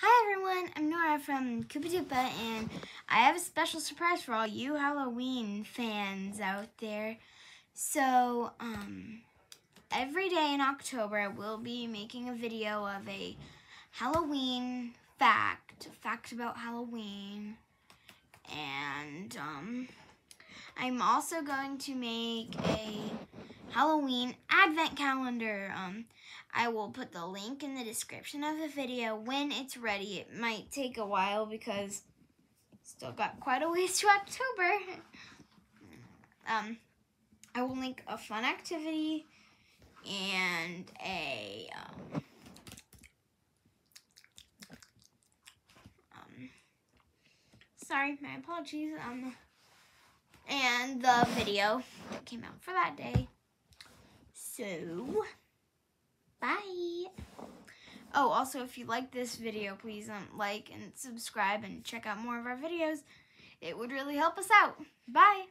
Hi everyone, I'm Nora from CoopaDupa and I have a special surprise for all you Halloween fans out there. So, um, every day in October I will be making a video of a Halloween fact, fact about Halloween. And, um, I'm also going to make a Halloween advent calendar. Um, I will put the link in the description of the video when it's ready. It might take a while because still got quite a ways to October. Um, I will link a fun activity and a um, um sorry, my apologies. Um, the video that came out for that day. So, bye. Oh, also, if you like this video, please um, like and subscribe and check out more of our videos. It would really help us out. Bye.